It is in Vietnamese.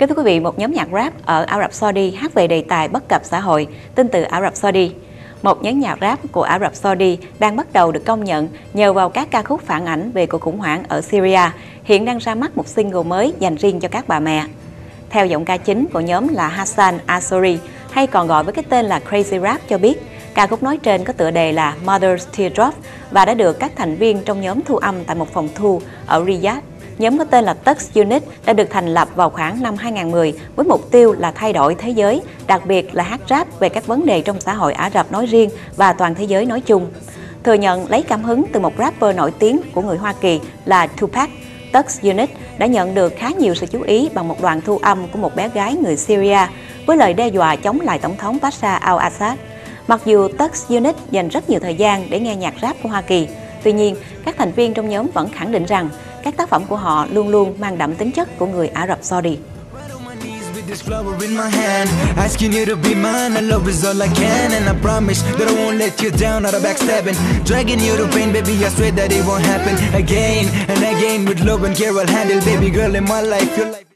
Kính thưa quý vị, một nhóm nhạc rap ở Ả Rập Saudi hát về đề tài bất cập xã hội, tên từ Ả Rập Saudi. Một nhóm nhạc rap của Ả Rập Saudi đang bắt đầu được công nhận nhờ vào các ca khúc phản ảnh về cuộc khủng hoảng ở Syria, hiện đang ra mắt một single mới dành riêng cho các bà mẹ. Theo giọng ca chính của nhóm là Hassan Asori, hay còn gọi với cái tên là Crazy Rap cho biết, ca khúc nói trên có tựa đề là Mother's Teardrop và đã được các thành viên trong nhóm thu âm tại một phòng thu ở Riyadh Nhóm có tên là Tux Unit đã được thành lập vào khoảng năm 2010 với mục tiêu là thay đổi thế giới, đặc biệt là hát rap về các vấn đề trong xã hội Ả Rập nói riêng và toàn thế giới nói chung. Thừa nhận lấy cảm hứng từ một rapper nổi tiếng của người Hoa Kỳ là Tupac, Tux Unit đã nhận được khá nhiều sự chú ý bằng một đoạn thu âm của một bé gái người Syria với lời đe dọa chống lại Tổng thống Bashar al-Assad. Mặc dù Tux Unit dành rất nhiều thời gian để nghe nhạc rap của Hoa Kỳ, tuy nhiên các thành viên trong nhóm vẫn khẳng định rằng các tác phẩm của họ luôn luôn mang đậm tính chất của người Ả Rập Saudi. this flower in my hand Asking you to be mine, and love is all I can And I promise that I won't let you down. Out of backstabbing. Dragging you to pain, baby, I swear that it won't happen Again and again. With love and care I'll handle Baby girl in my life, your life.